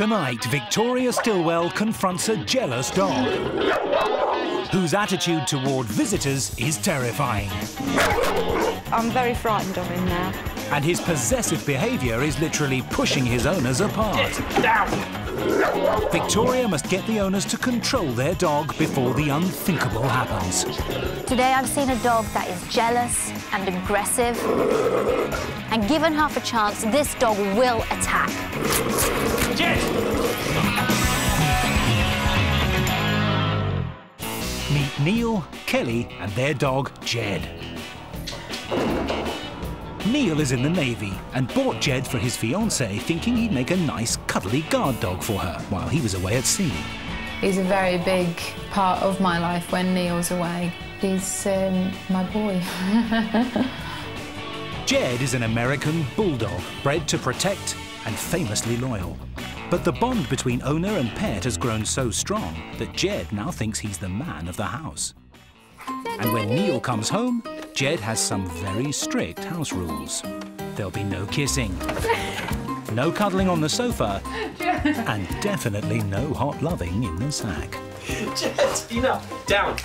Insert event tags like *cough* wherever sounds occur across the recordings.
Tonight, Victoria Stilwell confronts a jealous dog whose attitude toward visitors is terrifying. I'm very frightened of him now. And his possessive behaviour is literally pushing his owners apart. Get Down! Victoria must get the owners to control their dog before the unthinkable happens. Today I've seen a dog that is jealous and aggressive. And given half a chance, this dog will attack. Jed! Meet Neil, Kelly and their dog, Jed. Neil is in the Navy and bought Jed for his fiancée thinking he'd make a nice cuddly guard dog for her while he was away at sea. He's a very big part of my life when Neil's away. He's um, my boy. *laughs* Jed is an American bulldog bred to protect and famously loyal. But the bond between owner and pet has grown so strong that Jed now thinks he's the man of the house. And when Neil comes home, Jed has some very strict house rules. There'll be no kissing, no cuddling on the sofa, and definitely no hot loving in the sack. Jed, enough! Down!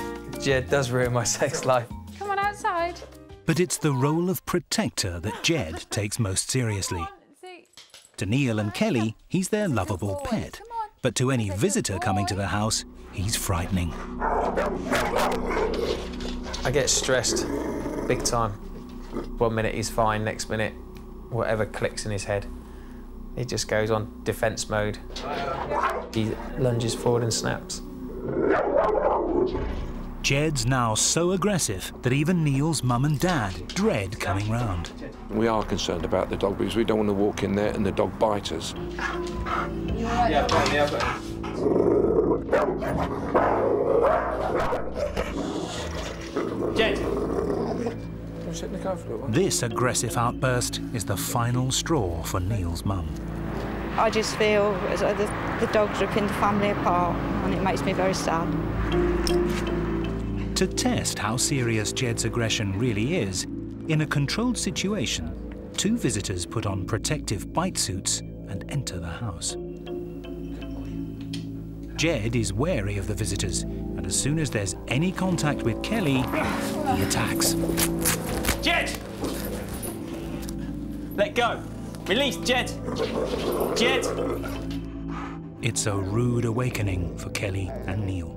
Jed does ruin my sex life. Come on outside. But it's the role of protector that Jed takes most seriously. To Neil and Kelly, he's their lovable pet. But to any visitor coming to the house, he's frightening. I get stressed, big time. One minute he's fine, next minute, whatever clicks in his head. He just goes on defence mode. He lunges forward and snaps. Jed's now so aggressive that even Neil's mum and dad dread coming round. We are concerned about the dog because we don't want to walk in there and the dog bite us. Yeah, fine. Jed! Sit in the car for a little while. This aggressive outburst is the final straw for Neil's mum. I just feel as though the, the dog's ripping the family apart, and it makes me very sad. To test how serious Jed's aggression really is, in a controlled situation, two visitors put on protective bite suits and enter the house. Jed is wary of the visitors, and as soon as there's any contact with Kelly, he attacks. Jed! Let go! Release, Jed! Jed! It's a rude awakening for Kelly and Neil.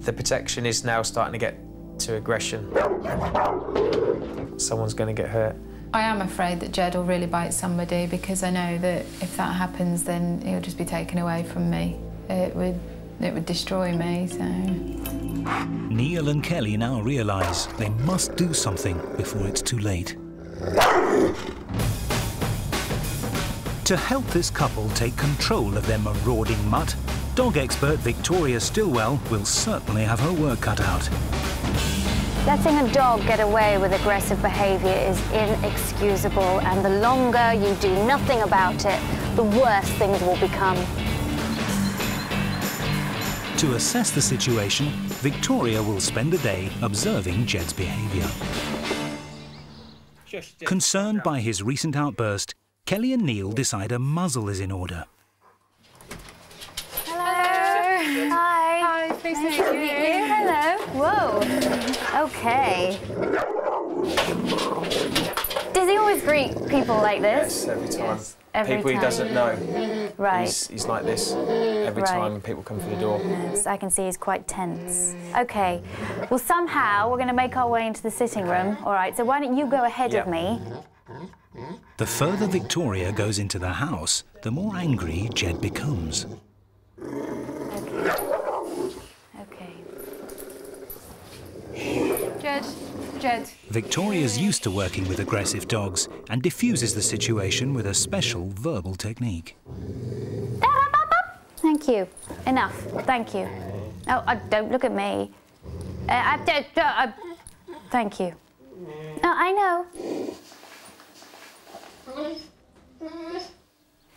The protection is now starting to get to aggression. Someone's going to get hurt. I am afraid that Jed will really bite somebody because I know that if that happens, then he'll just be taken away from me. It would, it would destroy me, so... Neil and Kelly now realise they must do something before it's too late. To help this couple take control of their marauding mutt, dog expert Victoria Stilwell will certainly have her work cut out. Letting a dog get away with aggressive behaviour is inexcusable, and the longer you do nothing about it, the worse things will become. To assess the situation, Victoria will spend a day observing Jed's behaviour. Concerned by his recent outburst, Kelly and Neil decide a muzzle is in order. Hello. Hi. Hi, please Nice to meet you. Hello. Whoa. Okay. Does he always greet people like this? Yes, every time. Every people he doesn't know. Right. He's, he's like this every Right. time people come through the door. Yes, I can see he's quite tense. Okay. Well, somehow we're going to make our way into the sitting room. All right. So why don't you go ahead of me? The further Victoria goes into the house, the more angry Jed becomes. Okay. Jed, Jed. Victoria's used to working with aggressive dogs and diffuses the situation with a special verbal technique. Thank you. Enough. Thank you. Oh, uh, don't look at me. Uh, I, uh, thank you. No, I know.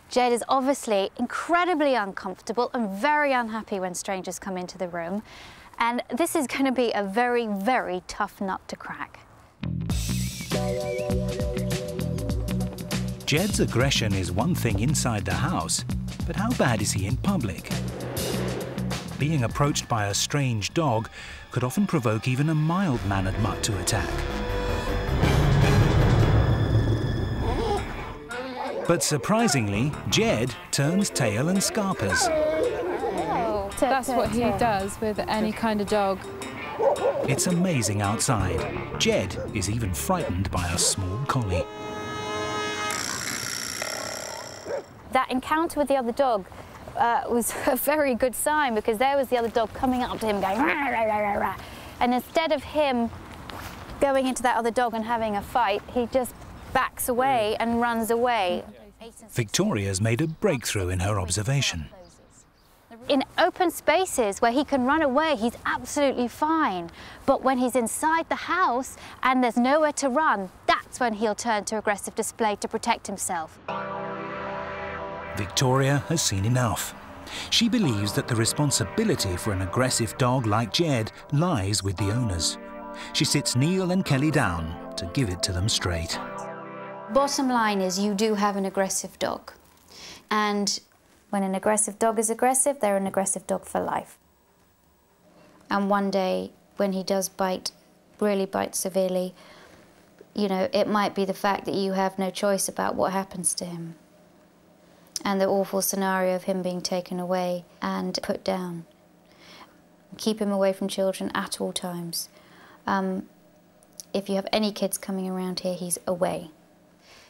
Jed is obviously incredibly uncomfortable and very unhappy when strangers come into the room. And this is going to be a very, very tough nut to crack. Jed's aggression is one thing inside the house, But how bad is he in public? Being approached by a strange dog could often provoke even a mild-mannered mutt to attack. But surprisingly, Jed turns tail and scarpers. That's what he does with any kind of dog. It's amazing outside. Jed is even frightened by a small collie. That encounter with the other dog uh, was *laughs* a very good sign because there was the other dog coming up to him going, rah, rah, rah, rah, rah. and instead of him going into that other dog and having a fight, he just backs away and runs away. Victoria's made a breakthrough in her observation. In open spaces where he can run away, he's absolutely fine. But when he's inside the house and there's nowhere to run, that's when he'll turn to aggressive display to protect himself. Victoria has seen enough. She believes that the responsibility for an aggressive dog like Jed lies with the owners. She sits Neil and Kelly down to give it to them straight. Bottom line is you do have an aggressive dog. And when an aggressive dog is aggressive, they're an aggressive dog for life. And one day, when he does bite, really bite severely, you know, it might be the fact that you have no choice about what happens to him. And the awful scenario of him being taken away and put down. Keep him away from children at all times. Um, if you have any kids coming around here, he's away.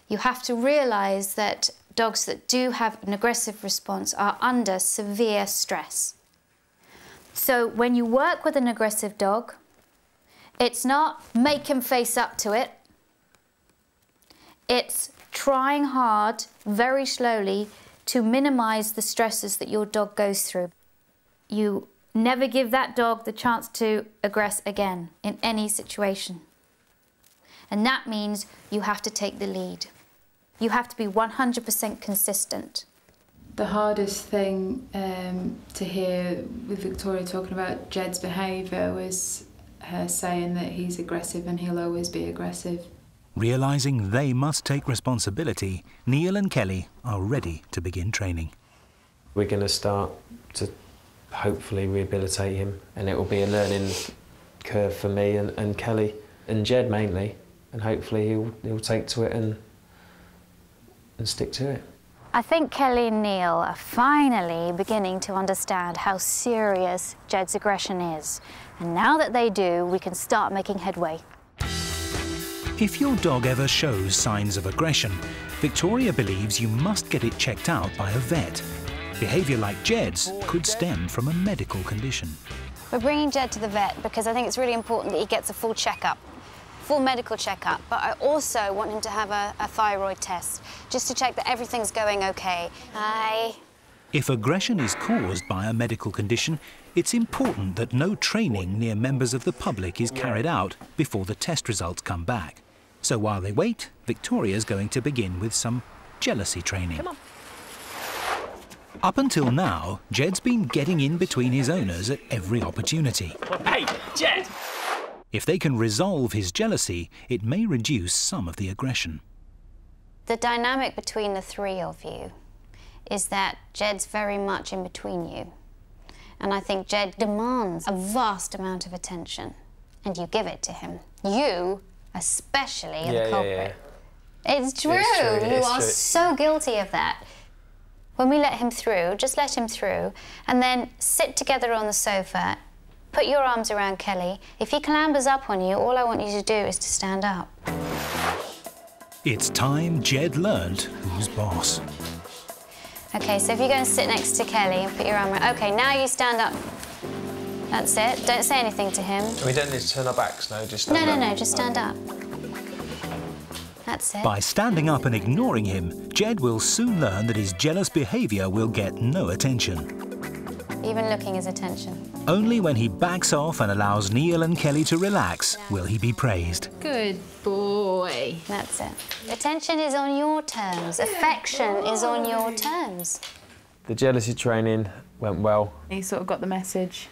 You have to realise that dogs that do have an aggressive response are under severe stress. So when you work with an aggressive dog, it's not make him face up to it. It's trying hard, very slowly, to minimize the stresses that your dog goes through. You never give that dog the chance to aggress again in any situation. And that means you have to take the lead. You have to be 100% consistent. The hardest thing um, to hear with Victoria talking about Jed's behaviour was her saying that he's aggressive and he'll always be aggressive. Realising they must take responsibility, Neil and Kelly are ready to begin training. We're going to start to hopefully rehabilitate him, and it will be a learning curve for me and, and Kelly and Jed mainly, and hopefully he'll, he'll take to it and, and stick to it. I think Kelly and Neil are finally beginning to understand how serious Jed's aggression is. And now that they do, we can start making headway. If your dog ever shows signs of aggression, Victoria believes you must get it checked out by a vet. Behaviour like Jed's could stem from a medical condition. We're bringing Jed to the vet because I think it's really important that he gets a full checkup, full medical checkup. But I also want him to have a, a thyroid test, just to check that everything's going okay. Hi. If aggression is caused by a medical condition, it's important that no training near members of the public is carried out before the test results come back. So while they wait, Victoria's going to begin with some jealousy training. Up until now, Jed's been getting in between his owners at every opportunity. Hey, Jed! If they can resolve his jealousy, it may reduce some of the aggression. The dynamic between the three of you is that Jed's very much in between you. And I think Jed demands a vast amount of attention, and you give it to him. You, especially, are Yeah, the yeah, culprit. yeah. It's true. It's true, You it's are true. so guilty of that. When we let him through, just let him through, and then sit together on the sofa, put your arms around Kelly. If he clambers up on you, all I want you to do is to stand up. It's time Jed learned who's boss. Okay, so if you're going to sit next to Kelly and put your arm around... Okay, now you stand up. That's it. Don't say anything to him. We don't need to turn our backs, no, just No, stand no, up. no, just stand up. That's it. By standing up and ignoring him, Jed will soon learn that his jealous behaviour will get no attention. Even looking is attention. Only when he backs off and allows Neil and Kelly to relax will he be praised. Good boy. That's it. Attention is on your terms. Affection is on your terms. The jealousy training went well. He sort of got the message.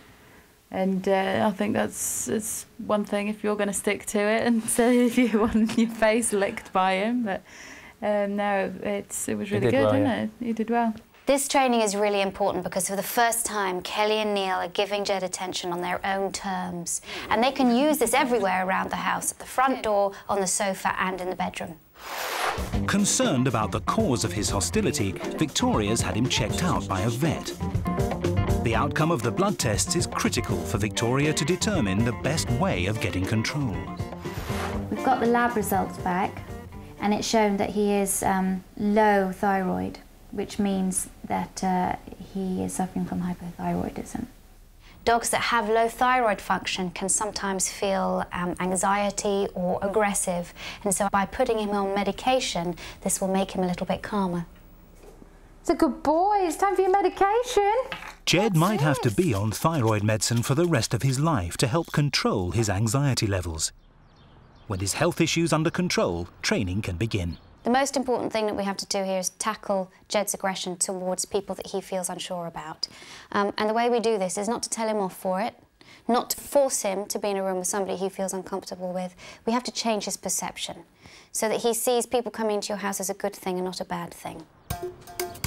And uh, I think that's it's one thing if you're going to stick to it and *laughs* say if you want *laughs* your face licked by him. But um, no, it's it was really did good, well, didn't yeah. it? He did well. This training is really important because for the first time, Kelly and Neil are giving Jed attention on their own terms. And they can use this everywhere around the house, at the front door, on the sofa and in the bedroom. Concerned about the cause of his hostility, Victoria's had him checked out by a vet. The outcome of the blood tests is critical for Victoria to determine the best way of getting control. We've got the lab results back, and it's shown that he is um, low thyroid which means that uh, he is suffering from hypothyroidism. Dogs that have low thyroid function can sometimes feel um, anxiety or aggressive, and so by putting him on medication, this will make him a little bit calmer. It's a good boy. It's time for your medication. Jed What's might this? have to be on thyroid medicine for the rest of his life to help control his anxiety levels. With his health issues under control, training can begin. The most important thing that we have to do here is tackle Jed's aggression towards people that he feels unsure about. Um, and the way we do this is not to tell him off for it, not to force him to be in a room with somebody he feels uncomfortable with. We have to change his perception so that he sees people coming into your house as a good thing and not a bad thing.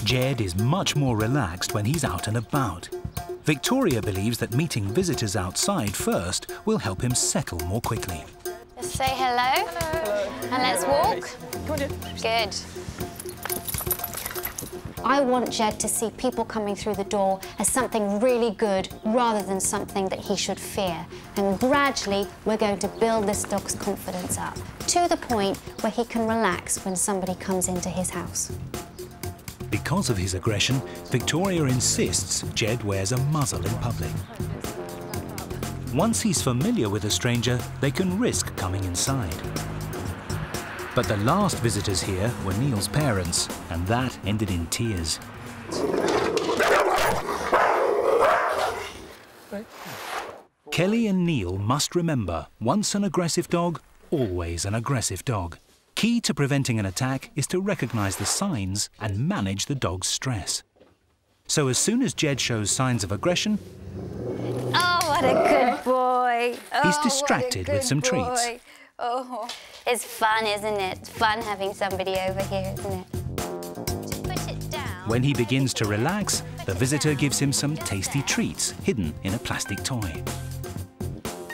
Jed is much more relaxed when he's out and about. Victoria believes that meeting visitors outside first will help him settle more quickly. Say hello. hello. And let's walk. Good. I want Jed to see people coming through the door as something really good rather than something that he should fear. And gradually, we're going to build this dog's confidence up to the point where he can relax when somebody comes into his house. Because of his aggression, Victoria insists Jed wears a muzzle in public. Once he's familiar with a stranger, they can risk coming inside. But the last visitors here were Neil's parents, and that ended in tears. Kelly and Neil must remember, once an aggressive dog, always an aggressive dog. Key to preventing an attack is to recognise the signs and manage the dog's stress. So as soon as Jed shows signs of aggression, Oh, what a good boy. Oh, he's distracted with some boy. treats. Oh, it's fun, isn't it? It's fun having somebody over here, isn't it? When he begins to relax, the visitor gives him some tasty treats hidden in a plastic toy.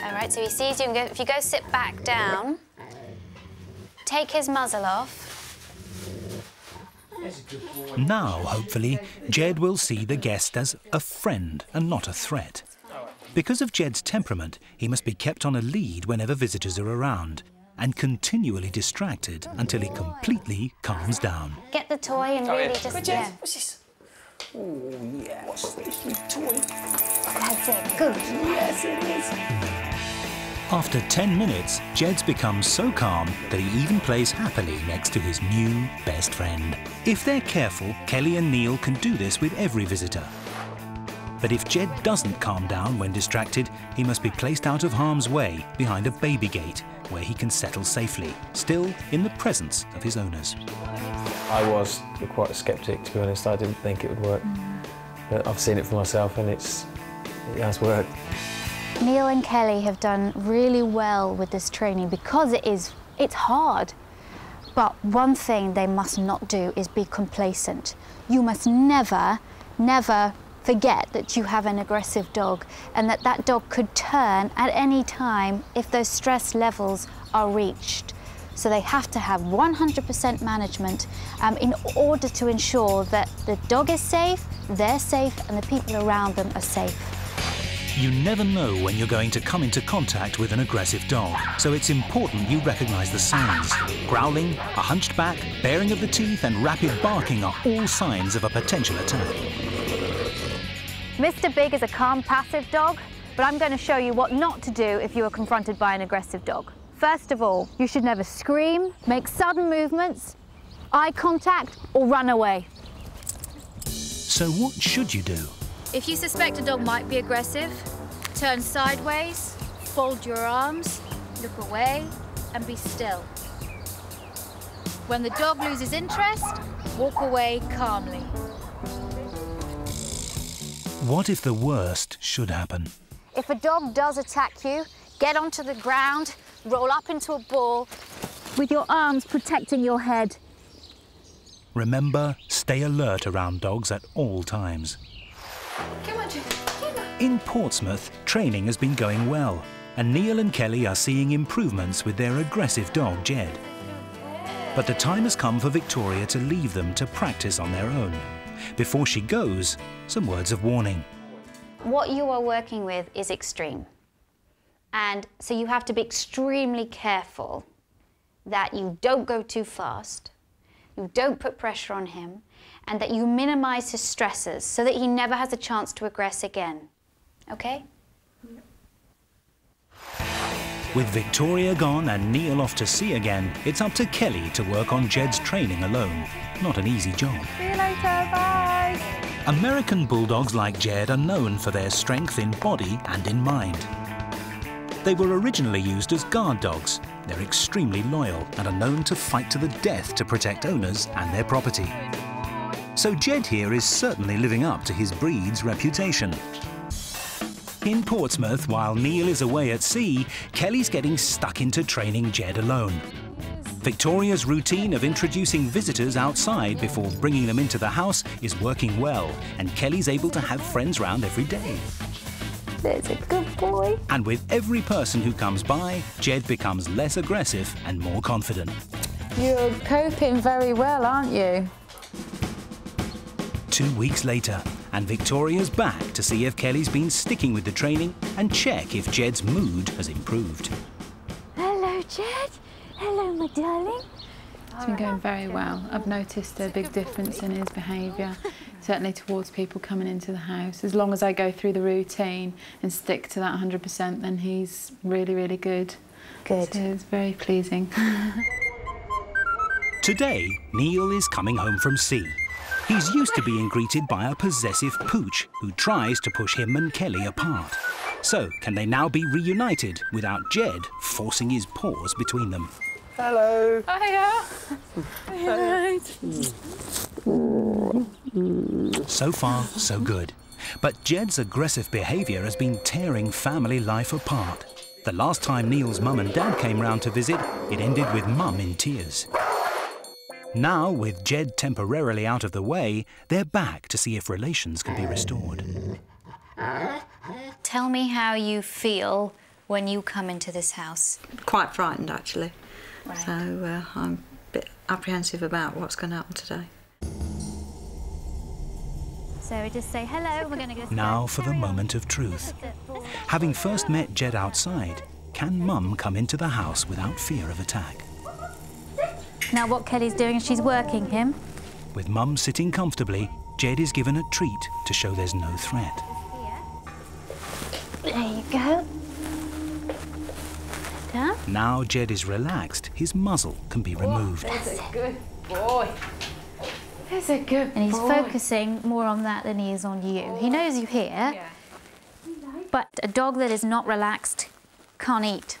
All right, so he sees you and go, if you go sit back down, take his muzzle off, now, hopefully, Jed will see the guest as a friend and not a threat. Because of Jed's temperament, he must be kept on a lead whenever visitors are around and continually distracted until he completely calms down. Get the toy and really just... Good, yeah. What's this? Oh, yeah. What's this toy? That's it. Good. Yes, it is. After 10 minutes, Jed's become so calm that he even plays happily next to his new best friend. If they're careful, Kelly and Neil can do this with every visitor. But if Jed doesn't calm down when distracted, he must be placed out of harm's way behind a baby gate where he can settle safely, still in the presence of his owners. I was quite a sceptic, to be honest. I didn't think it would work. But I've seen it for myself and it's, it has worked. Neil and Kelly have done really well with this training because it is, it's hard. But one thing they must not do is be complacent. You must never, never forget that you have an aggressive dog and that that dog could turn at any time if those stress levels are reached. So they have to have 100% management um, in order to ensure that the dog is safe, they're safe, and the people around them are safe. You never know when you're going to come into contact with an aggressive dog, so it's important you recognise the signs. Growling, a hunched back, baring of the teeth and rapid barking are all signs of a potential attack. Mr Big is a calm, passive dog, but I'm going to show you what not to do if you are confronted by an aggressive dog. First of all, you should never scream, make sudden movements, eye contact or run away. So what should you do? If you suspect a dog might be aggressive, turn sideways, fold your arms, look away, and be still. When the dog loses interest, walk away calmly. What if the worst should happen? If a dog does attack you, get onto the ground, roll up into a ball, with your arms protecting your head. Remember, stay alert around dogs at all times. Come on, Jed. In Portsmouth, training has been going well, and Neil and Kelly are seeing improvements with their aggressive dog, Jed. But the time has come for Victoria to leave them to practice on their own. Before she goes, some words of warning. What you are working with is extreme. And so you have to be extremely careful that you don't go too fast, you don't put pressure on him, and that you minimize his stresses so that he never has a chance to aggress again. Okay? With Victoria gone and Neil off to sea again, it's up to Kelly to work on Jed's training alone. Not an easy job. See you later. Bye. American Bulldogs like Jed are known for their strength in body and in mind. They were originally used as guard dogs. They're extremely loyal and are known to fight to the death to protect owners and their property. So Jed here is certainly living up to his breed's reputation. In Portsmouth, while Neil is away at sea, Kelly's getting stuck into training Jed alone. Victoria's routine of introducing visitors outside before bringing them into the house is working well, and Kelly's able to have friends round every day. There's a good boy. And with every person who comes by, Jed becomes less aggressive and more confident. You're coping very well, aren't you? Two weeks later, and Victoria's back to see if Kelly's been sticking with the training and check if Jed's mood has improved. Hello, Jed. Hello, my darling. It's been going very well. I've noticed a big difference in his behaviour, certainly towards people coming into the house. As long as I go through the routine and stick to that 100%, then he's really, really good. Good. So it's very pleasing. *laughs* Today, Neil is coming home from sea. He's used to being greeted by a possessive pooch who tries to push him and Kelly apart. So, can they now be reunited without Jed forcing his paws between them? Hello. Hiya. So far, so good. But Jed's aggressive behaviour has been tearing family life apart. The last time Neil's mum and dad came round to visit, it ended with mum in tears. Now, with Jed temporarily out of the way, they're back to see if relations can be restored. Tell me how you feel when you come into this house. quite frightened actually. Right. So uh, I'm a bit apprehensive about what's going to happen today. So we just say hello. We're going to go. Now for the moment of truth. Having first met Jed outside, can mum come into the house without fear of attack? Now what Kelly's doing is she's working him. With mum sitting comfortably, Jed is given a treat to show there's no threat. There you go. Down. Now Jed is relaxed, his muzzle can be removed. That's a good boy. That's a good boy. And he's boy. focusing more on that than he is on you. He knows you're here, yeah. but a dog that is not relaxed can't eat.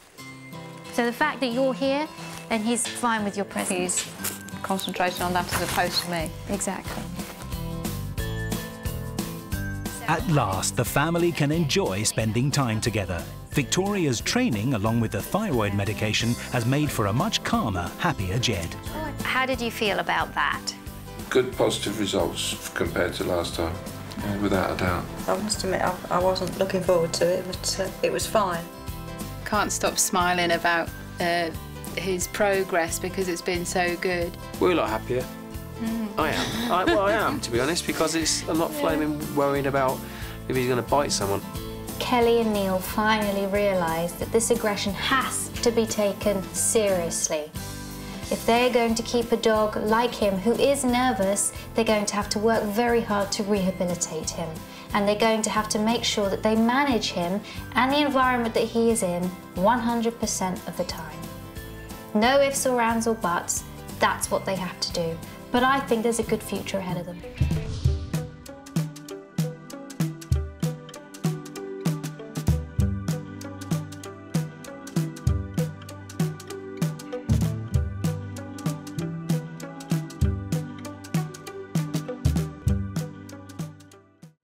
So the fact that you're here and he's fine with your presence. He's concentrating on that as opposed to me. Exactly. At last, the family can enjoy spending time together. Victoria's training, along with the thyroid medication, has made for a much calmer, happier Jed. How did you feel about that? Good positive results compared to last time, uh, without a doubt. I must admit I, I wasn't looking forward to it, but uh, it was fine. Can't stop smiling about uh, his progress because it's been so good. We're a lot happier. Mm. I am. I, well, I am, to be honest, because it's I'm not flaming worried about if he's going to bite someone. Kelly and Neil finally realised that this aggression has to be taken seriously. If they're going to keep a dog like him who is nervous, they're going to have to work very hard to rehabilitate him. And they're going to have to make sure that they manage him and the environment that he is in 100% of the time. No ifs or ands or buts, that's what they have to do. But I think there's a good future ahead of them.